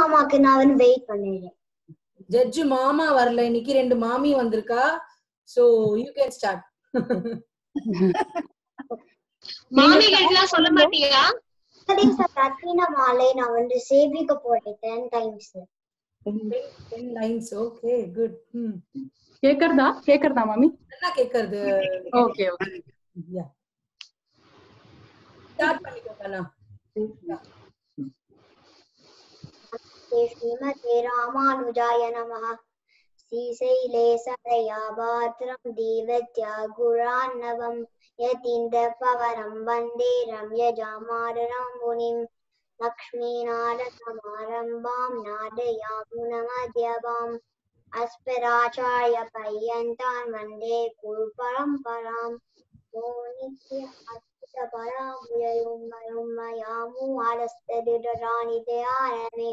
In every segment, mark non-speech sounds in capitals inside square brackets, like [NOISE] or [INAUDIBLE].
மாமாக்கு நான் வந்து வெயிட் பண்ணிடுறேன். ஜட்ஜு மாமா வரல. இன்னைக்கு ரெண்டு மாமி வந்திருக்கா. சோ யூ கேன் ஸ்டார்ட் மாமி கிட்டலாம் சொல்ல மாட்டியா? சரி சார் ரத்தின மாலை நான் வந்து சேவிக்க போறேன் ten times lines okay good கேக்குறதா? கேக்குறதா மாமி? என்ன கேக்குறது? ஓகே ஓகே யா ஸ்டார்ட் பண்ணிக்கோ கண்ணா ஸ்ரீமதே ஸ்ரீமதே ராமானுஜாய நமஹ ஸ்ரீசைலே சதையா பாத்திரம் தீவத்யா குரான்னவம் யதீந்த பவரம் வந்தே ரம்யஜாமாரராம் முனிம் லக்ஷ்மீநாரசமாரம்பாம் நாடயாமுனமத்யபாம் அஸ்பராச்சாரிய பையந்தான் வந்தே குரு பரம்பராம் மோனித்ய அற்புத பராபுயயும் மயும் மயாமு அலஸ்ததிடராணி தயாரமே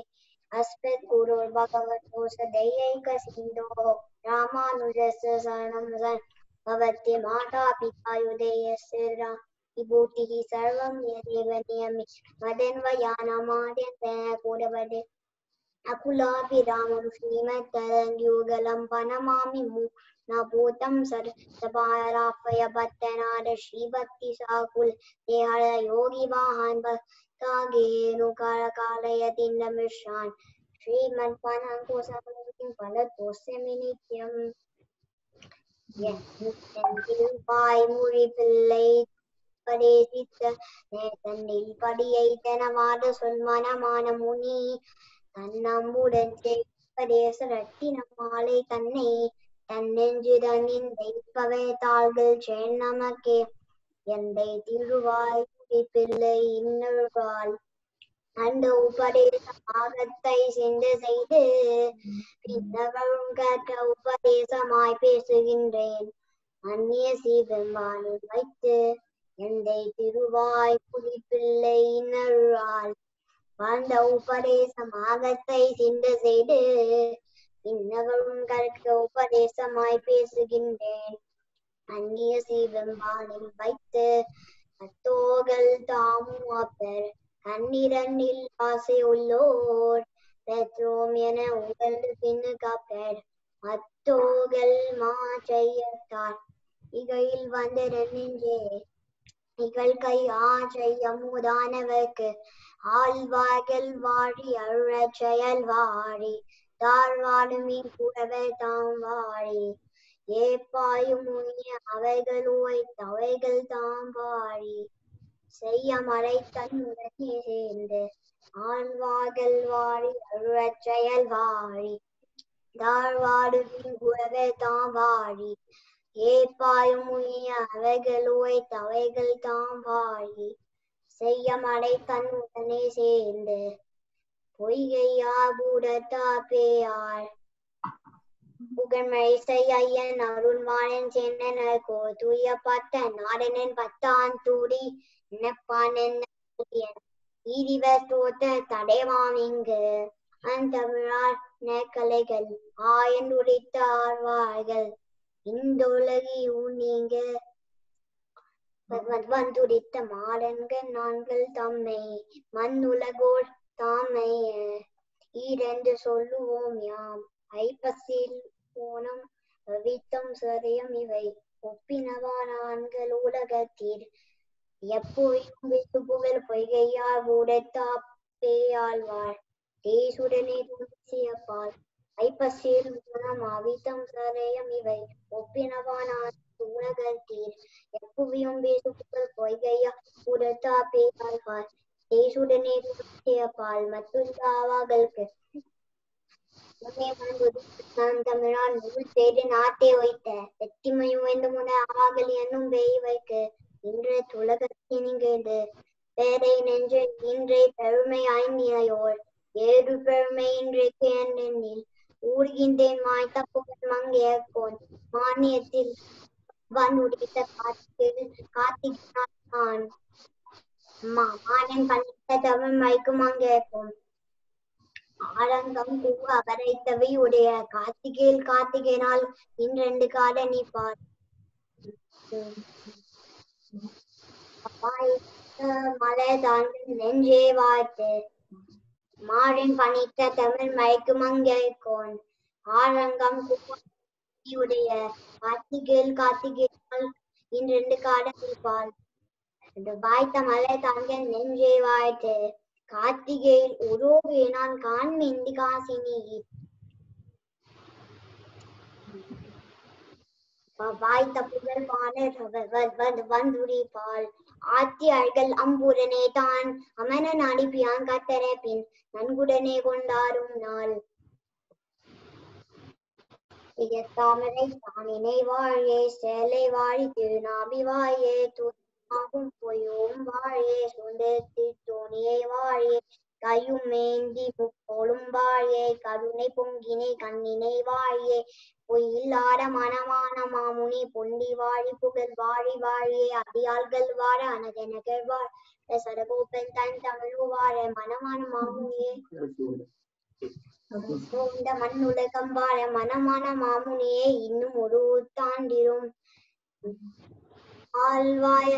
அஸ்பெக்கூர் உபகவத்பூஷ தெய்யைக சிந்தோ ராமானுஜஸ்ய சரணம் பவத்தி மாதா பிதா யுதேயஸ்ய ரா விபூதிஹி சர்வம் யதேவ நியமி மதென்வ யானமாதேன கூடவதே அகுலாபிராமம் ஸ்ரீமத்தரங்கயோகலம் பனமாமி மூக்ஷபூதம் சரசபாராபய பத்தநாத ஸ்ரீபக்தி சாகுல் தேஹர யோகி வாஹான் பக்தாகேனு கால காலயதின் மிஷான் ஸ்ரீமன் பனங்கோசமின் பல தோசமினித்யம் பாய்மொழி பிள்ளை படேசித்த நேர்தன்னில் படியை தனவாத சொல் முனி தன்னம்புடன் தேச ரட்டின மாலை தன்னை தன்னெஞ்சு தன்னின் தெய்வவே தாள்கள் சென் நமக்கே எந்தை திருவாய் பிள்ளை இன்னொருவாள் அந்த உபதேச ஆகத்தை சென்று செய்து பின்னவரும் கற்ற உபதேசமாய் பேசுகின்றேன் அந்நிய சீபெம்பானில் வைத்து எந்தை திருவாய் புலிப்பிள்ளை இன்னருளால் வாழ்ந்த உபதேசமாகத்தை சிந்து செய்து இன்னவரும் கற்க உபதேசமாய் பேசுகின்றேன். அந்நிய சீவெம்பானில் வைத்து அத்தோகள் தாமும் அப்பர் கண்ணிரண்டில் ஆசை உள்ளோர் பெற்றோம் என உகழ்ந்து பின்னு காப்பர். அத்தோகள் மாற்றையத்தார் இகையில் வந்த நெஞ்சே நிகழ் கை ஆஜயமுதானவர்க்கு ஆழ்வாகல் வாழி அருளச் செயல் வாழி தாழ்வாடுமின் கூடவே தாம் வாழி. ஏப்பாயும் உண்ணிய அவைகள் தவைகள் தாம் வாழி. செய்ய மறை தன்னுடனே சேர்ந்து ஆழ்வாகல் வாழி அருளச் செயல் வாழி. தாழ்வாடுமின் கூடவே தாம் வாழி. ஏப்பாயும் உண்ணிய அவைகள் தவைகள் தாம் வாழி செய்ய தன் உடனே சேர்ந்து பொய்கையா பூடத்தா பேயார் புகழ்மழை செய் ஐயன் அருள்வாளன் சென்னன் கோ தூய பத்த நாடனன் பத்தான் தூடி நினைப்பான் என்ன தோத்த தடைவாம் இங்கு அந்தமிழார் நேக்கலைகள் ஆயன் உடைத்த ஆழ்வார்கள் இந்த உலகி நீங்க வந்துடித்த மாடன்கள் நான்கள் தம்மை மண்ணுலகோர் தாமை ஈரென்று சொல்லுவோம் யாம். ஐப்பசில் ஓனம் வித்தம் சதயம் இவை. ஒப்பினவா நான்கள் உலகத்தில் எப்போதும் விட்டு புகழ் பொய்கையால் உடைத்தா பேயாழ்வாள் தேசுடனே துணிசியப்பால் ஐப்பசில் குணம் அவித்தம் சதயம் இவை ஒப்பினவா நான்கள் உலகத்தீர் எப்புவியும் பேசு புகழ் பொய்கையா உடைத்தா பேயாழ்வார் தேசுடனே துணிசியப்பால் மத்துள்ளாவார்களுக்கு தமிழான் நூல் செய்து நாட்டே வைத்த வெற்றிமையும் வேண்டும் முன ஆகல் என்னும் பெய் வைக்க இன்றைய துலகத்தின் இங்கேந்து பேரை நெஞ்சு இன்றைய பெருமை ஐந்தியோர் ஏறு பெருமை இன்றைக்கு என்னில் ஊர்கின்றேன் மாய்த்த புகழ்மங் மங்கையர்கோன் மானியத்தில் வனுடித்த காத்தில் காத்திகான் மானன் பண்ணித்த தமிழ் மைக்கும் மங்கையர்கோன் ஆலங்கம் பூ அபரைத்தவை உடைய கார்த்திகேல் கார்த்திகேனால் இன்றெண்டு கால நீ பார். மலை தாண்டி நெஞ்சே வாழ்த்து மாறின் பணித்த தமிழ் மயக்குமங்கை கோன். ஆரங்கம் உடைய கார்த்திகேல் கார்த்திகேயால் இன்றெண்டு காலம் இருப்பாள் வாய்த்த மலை தாங்க நெஞ்சே வாய்த்து கார்த்திகேயில் உரோவே நான் காண்மிந்தி காசினி வாய்த்த புகழ் வந்துரி பால் ஆத்தி அழகல் அம்புடனே தான். அமனன் அனுப்பியான் பியான் கத்தர பின் நன்குடனே கொண்டாரும் நாள். தாமரை தானினை வாழே சேலை வாழி திருநாபி வாயே தூ ஆகும் பொய்யும் வாழே சுந்தரத்தி தோணியை வாழே கையும் மேந்தி கருணை பொங்கினை கண்ணினை வாழியே பொய்யில்லாத மனமான மாமுனி பொண்டி வாழி புகழ் வாழி வாழியே அடியாள்கள் வாழ அனதெனகள் வாழ. சரகோப்பன் தன் தமிழ் வாழ மனமான மாமுனியே. இந்த மண்ணுலகம் வாழ மனமான மாமுனியே. இன்னும் ஒரு தாண்டிரும் ஆழ்வாய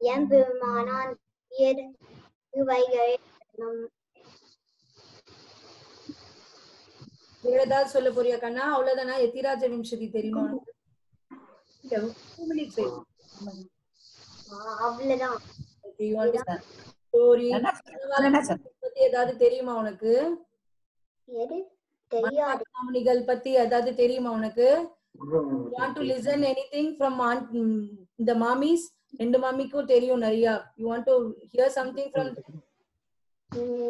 எம்பெருமானான் இவைகள் நம் வேற ஏதாவது சொல்ல போறியா கண்ணா? அவ்வளவுதானா? எத்திராஜ விம்சதி தெரியுமா ஏதாவது தெரியுமா உனக்கு? எது? தெரியாது. மாமனிகள் பத்தி ஏதாவது தெரியுமா உனக்கு? Want to listen anything from இந்த மாமிஸ்? ரெண்டு மாமிக்கும் தெரியும் நிறைய. You want to hear something from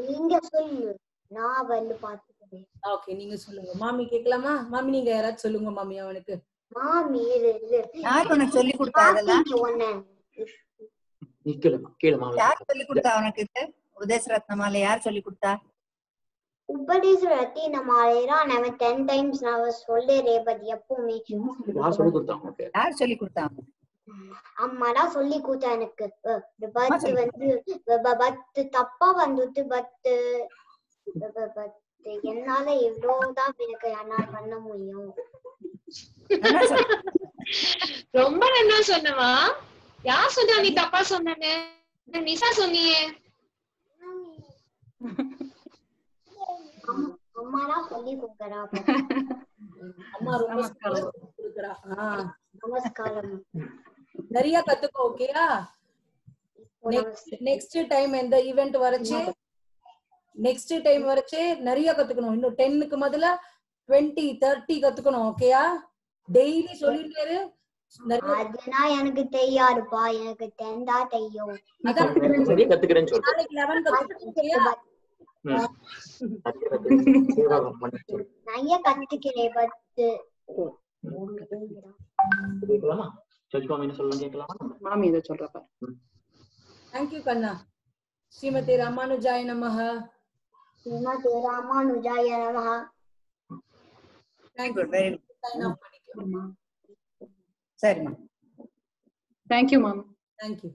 நீங்க சொல்லு நான் வந்து பாத்துக்கிறேன் ஓகே நீங்க சொல்லுங்க. மாமி கேட்கலாமா? மாமி நீங்க யாராவது சொல்லுங்க மாமி அவனுக்கு. மாமி இரு யார் உனக்கு சொல்லி கொடுத்தா அதெல்லாம்? கீழே மாலை யார் சொல்லி கொடுத்தா உனக்கு இது? உதேச ரத்னமால யார் சொல்லி கொடுத்தா? உபதேச ரத்தின மாலைரா நம்ம டென் டைம்ஸ் நான் சொல்லு ரேபதி எப்பவுமே. யார் சொல்லி கொடுத்தாங்க யார் சொல்லி கொடுத்தா அம்மா தான் சொல்லி கொடுத்தா எனக்கு. பத்து வந்து பத்து தப்பா வந்துட்டு பத்து என்னால எவ்வளவுதான் எனக்கு என்னால பண்ண முடியும்? ரொம்ப நல்லா சொன்னவா யார் சொன்னா நீ தப்பா சொன்னேன்னு? நிசா சொன்னியே. அம்- அம்மா தான் சொல்லி கொடுக்கறா. [LAUGHS] அம்மா ரொம்ப நமஸ்காரம். நமஸ்காரம். நிறைய கத்துக்கோ ஓகேயா நெக்ஸ்ட் நெக்ஸ்ட் டைம் எந்த ஈவென்ட் வரச்சு? நெக்ஸ்ட் டைம் வரச்சு நிறைய கத்துக்கணும். இன்னும் டென்னுக்கு முதல்ல டுவெண்ட்டி தேர்ட்டி கத்துக்கணும் ஓகேயா டெய்லி சொல்லிட்டே அதுனா எனக்கு தெரியாதுப்பா. எனக்கு தெரிந்தா தெரியும். நிறைய கத்துக்கிறேன் பத்து. கேட்கலாமா சொல்லிக்கோங்க என்ன சொல்லலாம் கேட்கலாமா? மாமி இதை சொல்றப்ப தேங்க்யூ கண்ணா. ஸ்ரீமதி ராமானுஜாய நமஹ. ஸ்ரீமதி ராமானுஜாய நமஹ. தேங்க்யூ வெரி சைன் ஆஃப் பண்ணிக்கலாம். சரிம்மா. தேங்க்யூ மாமி. தேங்க்யூ